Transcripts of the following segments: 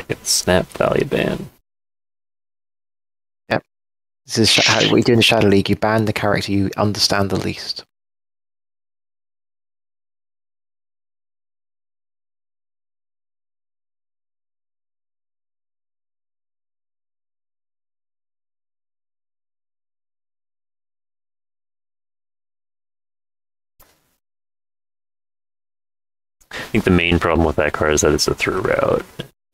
Okay, snap value ban. Yep. This is how we do in the Shadow League. You ban the character you understand the least. I think the main problem with that card is that it's a through route.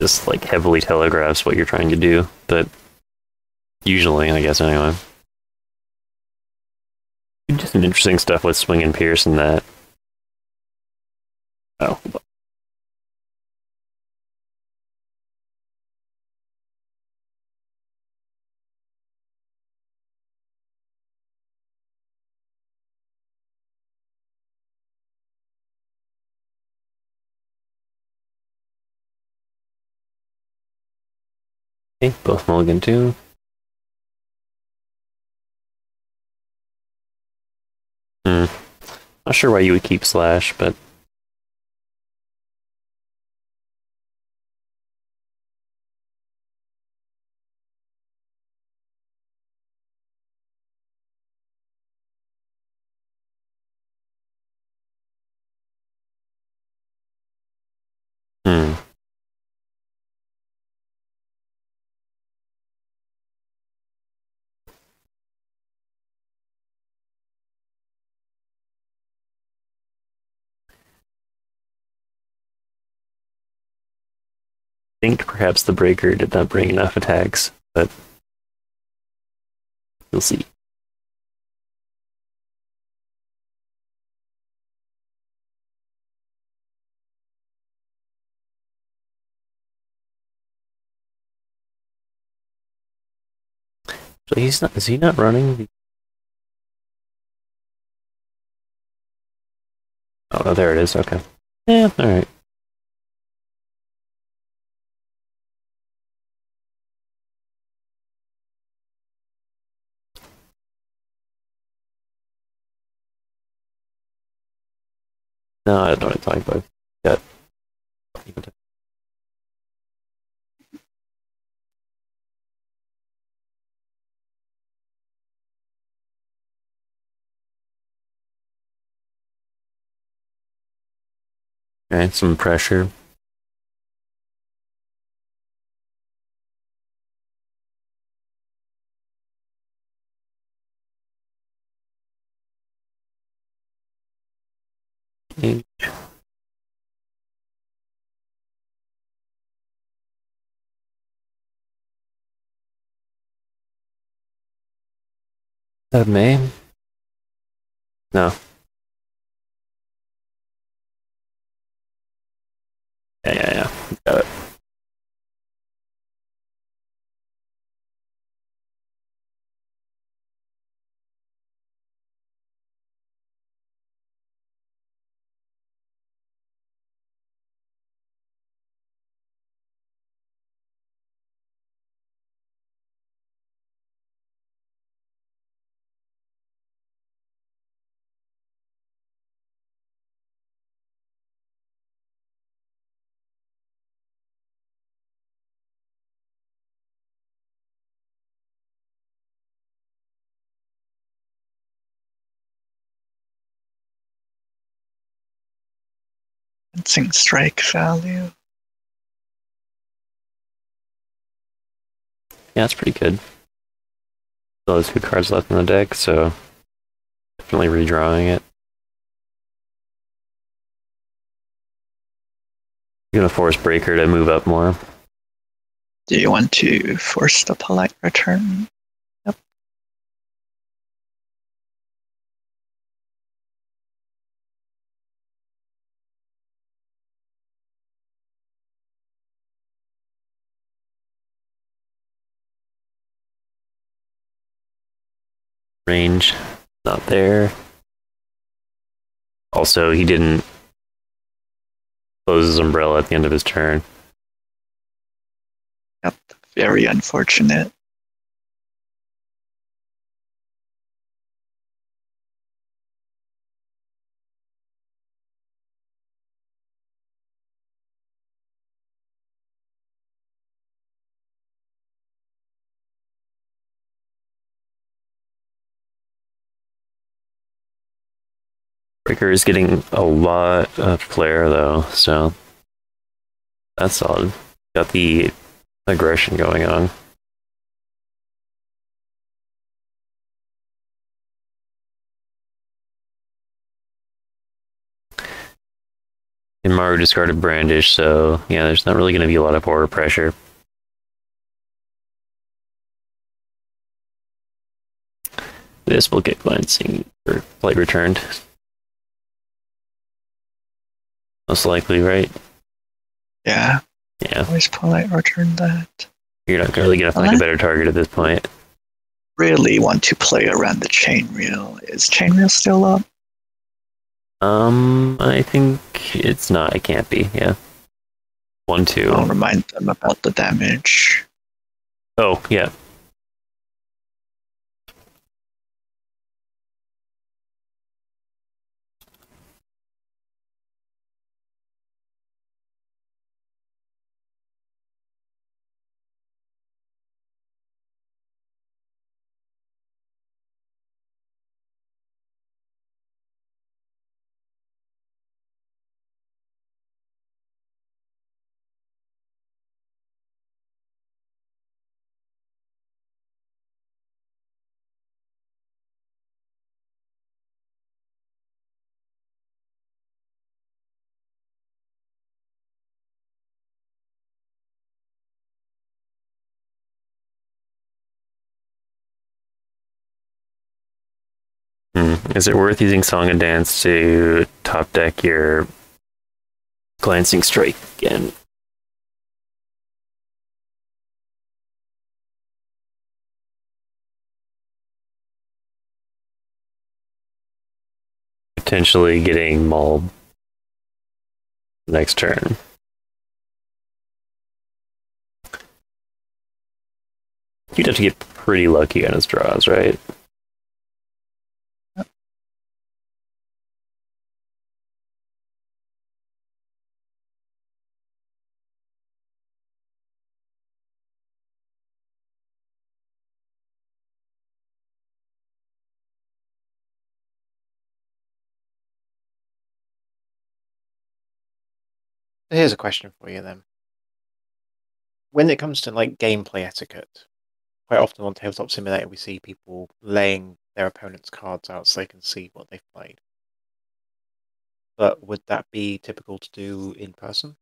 Just like heavily telegraphs what you're trying to do, but usually, I guess anyway. Just some interesting stuff with swing and pierce and that. Oh, Okay, both mulligan too. Hmm. Not sure why you would keep slash, but think perhaps the breaker did not bring enough attacks, but we'll see. So he's not. Is he not running? The... Oh, there it is. Okay. Yeah. All No, I don't know about. Got Okay, some pressure. That May? No. Yeah, yeah, yeah. Fencing strike value. Yeah, that's pretty good. Still has two cards left in the deck, so definitely redrawing it. You're gonna force Breaker to move up more. Do you want to force the polite return? Range not there. Also, he didn't close his umbrella at the end of his turn. Yep. Very unfortunate. Breaker is getting a lot of player though, so that's solid. Got the aggression going on. And Maru discarded Brandish, so yeah, there's not really going to be a lot of border pressure. This will get glancing or flight returned. Most likely, right? Yeah, Yeah. always polite return that. You're not really going to find a better target at this point. Really want to play around the chainwheel. Is chainwheel still up? Um, I think it's not. It can't be. Yeah. One, two. I'll remind them about the damage. Oh, yeah. Is it worth using Song and Dance to top deck your glancing strike again? Potentially getting mauled next turn. You'd have to get pretty lucky on his draws, right? Here's a question for you then. When it comes to like gameplay etiquette, quite often on Tabletop Simulator we see people laying their opponent's cards out so they can see what they've played. But would that be typical to do in person?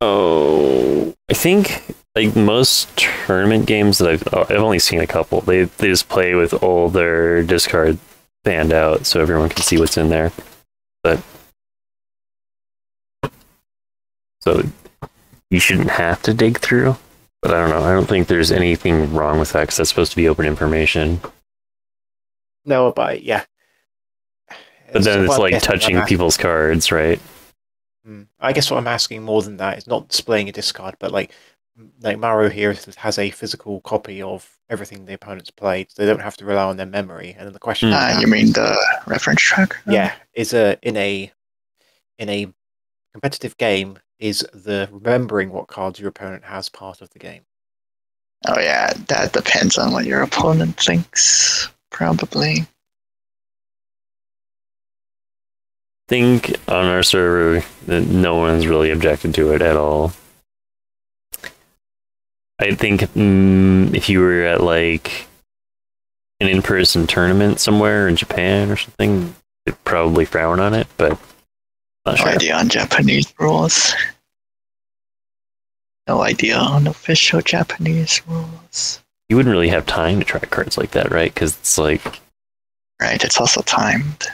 Oh, I think like most tournament games that I've oh, I've only seen a couple. They they just play with all their discard banned out so everyone can see what's in there. But so you shouldn't have to dig through. But I don't know. I don't think there's anything wrong with that because that's supposed to be open information. No, but yeah. But then it's like touching people's cards, right? Hmm. I guess what I'm asking more than that is not displaying a discard, but like like Maru here has a physical copy of everything the opponent's played. So they don't have to rely on their memory. And then the question. Ah, you mean the reference track? yeah, is a in a in a competitive game is the remembering what cards your opponent has part of the game. Oh yeah, that depends on what your opponent thinks. Probably. I think on our server that no one's really objected to it at all. I think mm, if you were at like an in-person tournament somewhere in Japan or something, they'd probably frown on it, but not No sure. idea on Japanese rules. No idea on official Japanese rules. You wouldn't really have time to track cards like that, right? Because it's like Right, it's also timed.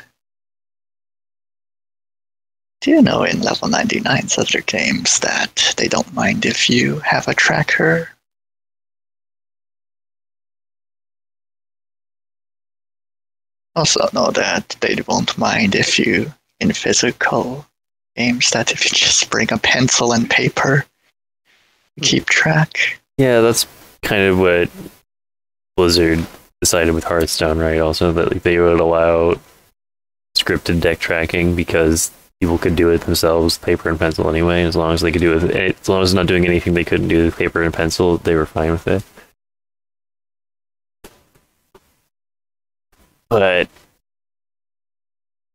Do you know in level 99 other games that they don't mind if you have a tracker? Also know that they won't mind if you, in physical games, that if you just bring a pencil and paper, keep track. yeah, that's kind of what Blizzard decided with Hearthstone, right? Also that like, they would allow scripted deck tracking because people could do it themselves, paper and pencil anyway. As long as they could do it, as long as not doing anything they couldn't do with paper and pencil, they were fine with it. But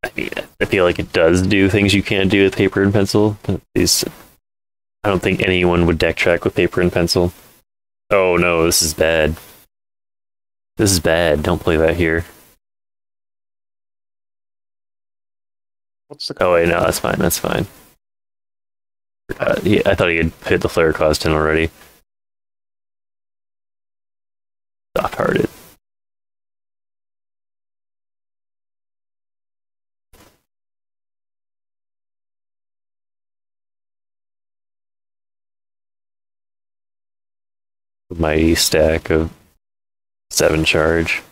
I mean, I feel like it does do things you can't do with paper and pencil. At least, I don't think anyone would deck track with paper and pencil. Oh no, this is bad. This is bad. Don't play that here. What's the Oh wait, no, that's fine. That's fine. Uh, yeah, I thought he had hit the flare cost in already. Mighty stack of seven charge.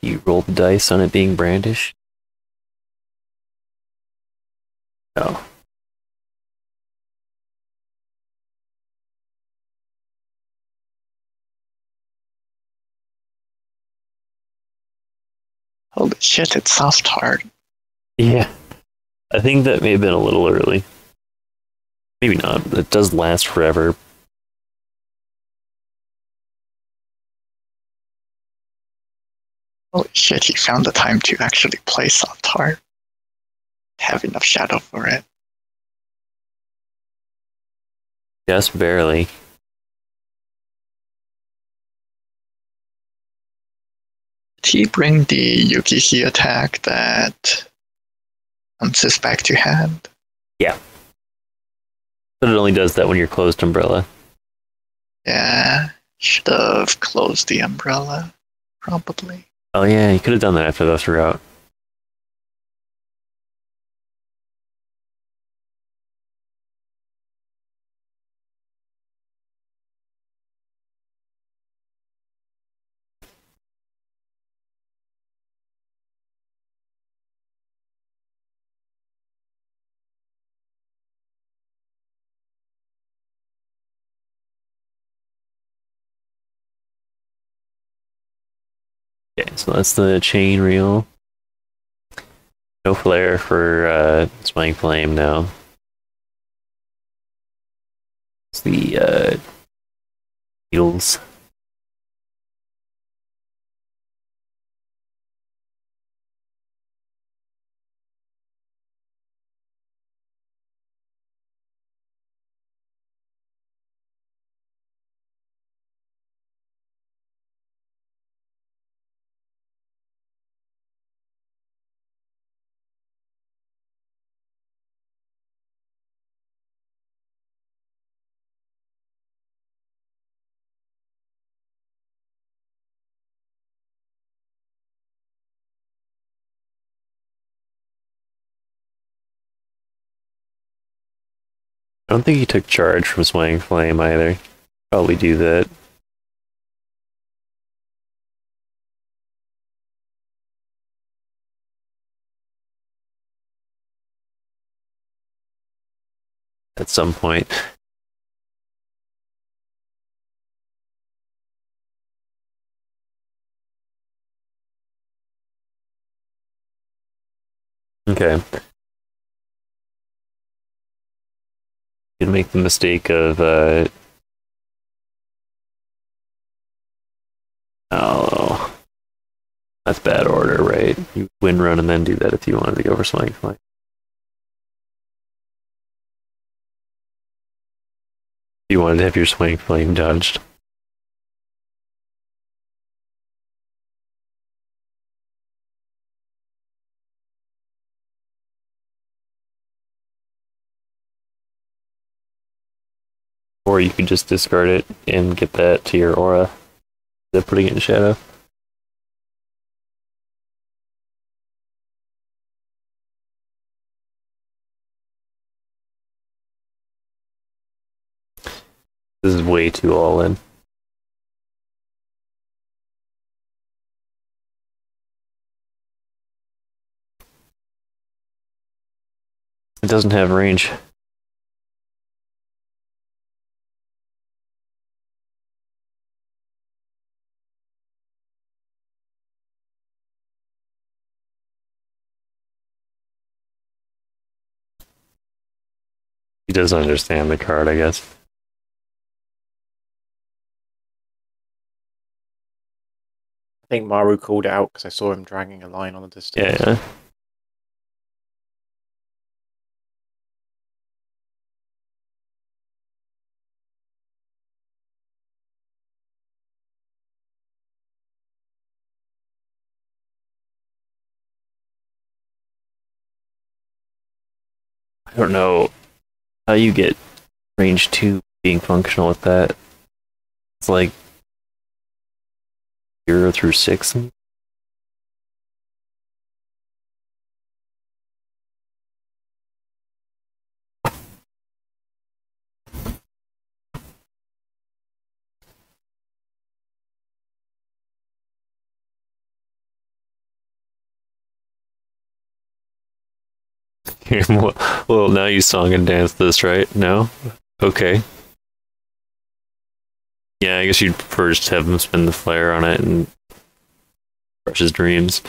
You rolled the dice on it being brandished? No. Holy shit, it's soft hard. Yeah. I think that may have been a little early. Maybe not. It does last forever. Holy shit, he found the time to actually play soft hard. Have enough shadow for it. Just barely. Did he bring the Yukihi attack that bounces back to hand? Yeah. But it only does that when you're closed umbrella. Yeah, should have closed the umbrella, probably. Oh yeah, you could have done that after the throughout. Okay, so that's the chainwheel. No flare for uh, Flame now. It's the uh, needles. I don't think he took charge from Swaying Flame either. Probably do that. At some point. Okay. You'd make the mistake of uh Oh that's bad order, right? You win run and then do that if you wanted to go for swing flank. You wanted to have your swing flame dodged. You could just discard it and get that to your aura. Instead of putting it in shadow. This is way too all in. It doesn't have range. He doesn't understand the card, I guess. I think Maru called out because I saw him dragging a line on the distance. Yeah. I don't know how you get range two being functional with that. It's like zero through six. well, now you song and dance this, right? No? Okay. Yeah, I guess you'd first have him spin the flare on it and crush his dreams.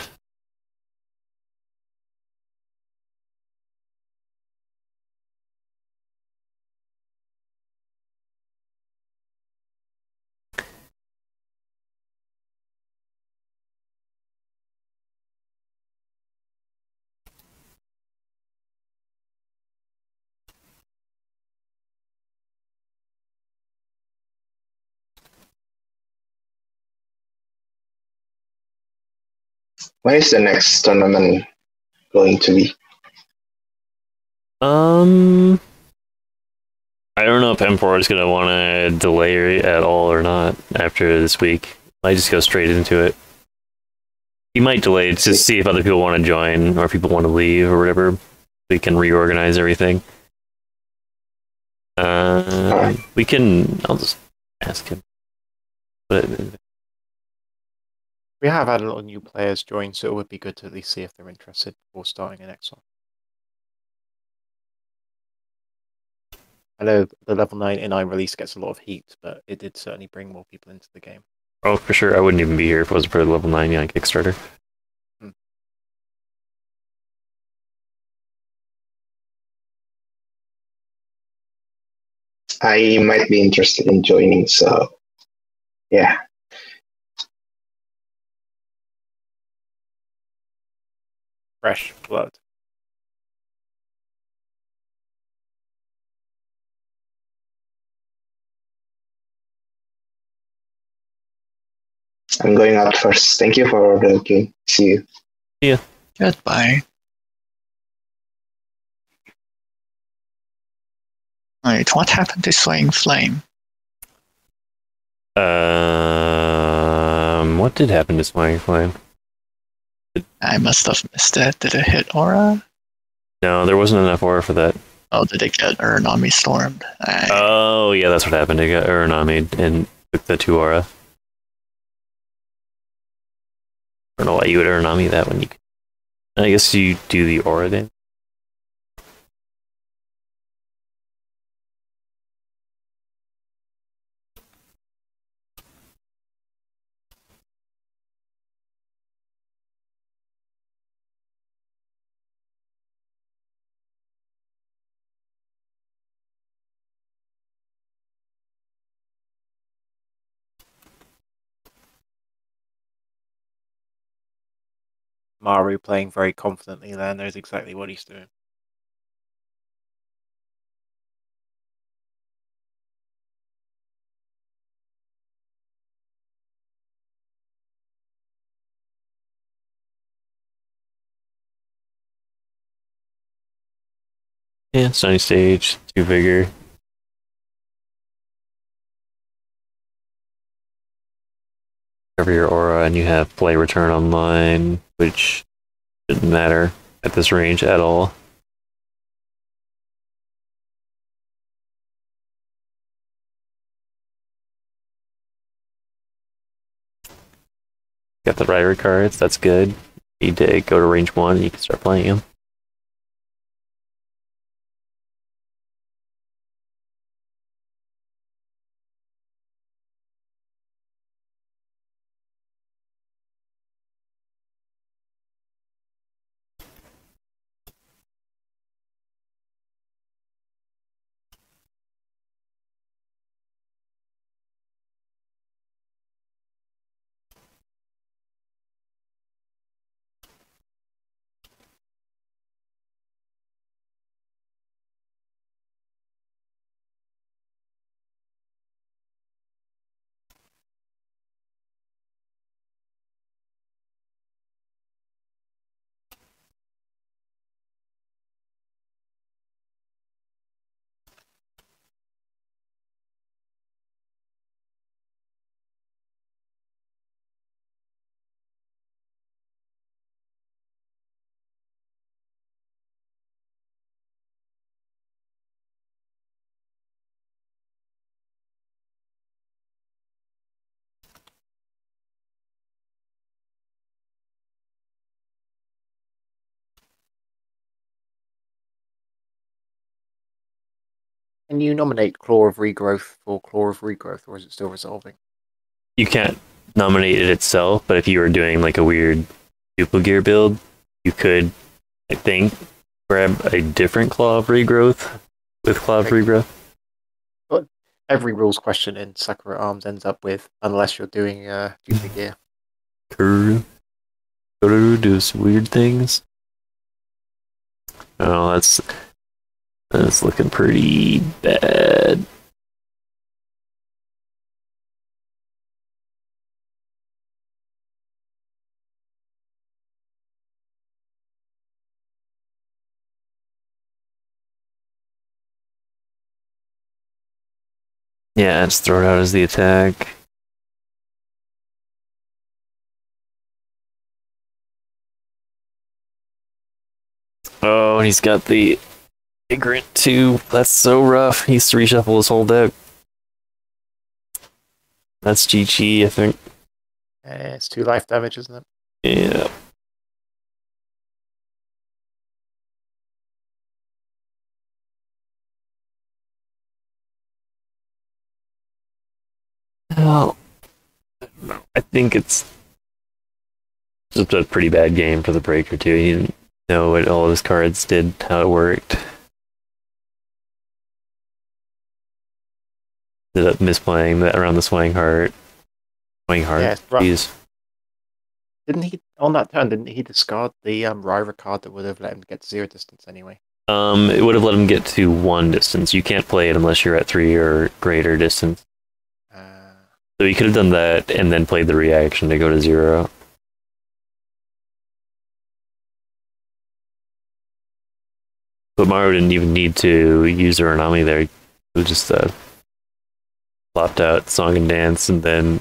When is the next tournament going to be? Um, I don't know if Emperor is gonna want to delay at all or not after this week. Might just go straight into it. He might delay to see if other people want to join or if people want to leave or whatever. We can reorganize everything. Uh, Alright. we can. I'll just ask him. But We have had a lot of new players join, so it would be good to at least see if they're interested before starting the next one. I know the level 99 release gets a lot of heat, but it did certainly bring more people into the game. oh, for sure, I wouldn't even be here if it wasn't for the level ninety on Kickstarter. Hmm. I might be interested in joining, so yeah. Fresh blood. I'm going out first. Thank you for the game. See you. See you. Goodbye. Wait, what happened to Swaying Flame? Um, what did happen to Swaying Flame? I must have missed it. Did it hit Aura? No, there wasn't enough aura for that. Oh, did it get Uranami stormed? I, Oh, yeah, that's what happened. It got Uranami and took the two aura. I don't know why you would Uranami that when you. I guess you do the aura then. Maru playing very confidently there, knows exactly what he's doing. Yeah, sunny stage, two vigor. Cover your aura, and you have play return online, which shouldn't matter at this range at all. Got the rider cards, that's good. You did go to range one, and you can start playing them. Can you nominate Claw of Regrowth for Claw of Regrowth, or is it still resolving? You can't nominate it itself, but if you were doing like a weird gear build, you could, I think, grab a different claw of regrowth with claw of Regrowth. But Every rules question in Sakura Arms ends up with unless you're doing uh, duplicate gear. Kuru. Kuru does weird things. Oh, that's that's looking pretty bad. Yeah, it's throw it out as the attack. Oh, and he's got the Ignorant too. That's so rough. He has to reshuffle his whole deck. That's GG, I think. Eh, it's two life damage, isn't it? Yeah. Well, I. Think it's just a pretty bad game for the breaker too. He didn't know what all his cards did, how it worked. Ended up misplaying that around the swing heart. Swing heart. Yeah. Jeez. Didn't he on that turn? Didn't he discard the um, Raira card that would have let him get zero distance anyway? Um, it would have let him get to one distance. You can't play it unless you're at three or greater distance. Uh, So he could have done that and then played the reaction to go to zero. But Mario didn't even need to use Uranami there. He was just uh, plopped out Song and Dance and then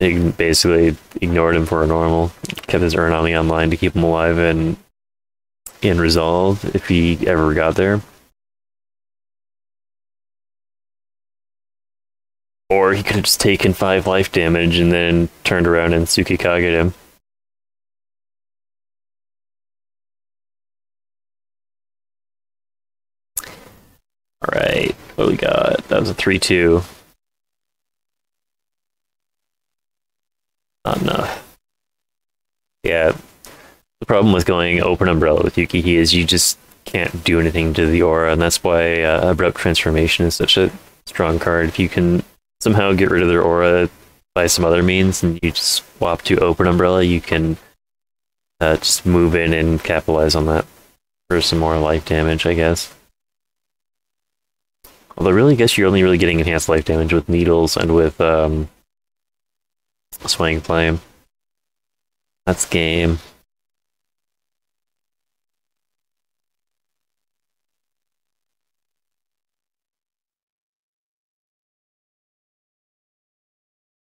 he basically ignored him for a normal. Kept his Uranami online to keep him alive and in Resolve if he ever got there. Or he could have just taken five life damage and then turned around and Tsukikage him. Alright, what we got? That was a 3 2. Not enough. Yeah. The problem with going open umbrella with Yukihi is you just can't do anything to the aura, and that's why uh, Abrupt Transformation is such a strong card. If you can somehow get rid of their aura by some other means and you just swap to open umbrella, you can uh, just move in and capitalize on that for some more life damage, I guess. Although, really, I guess you're only really getting enhanced life damage with needles and with um, swaying flame. That's game.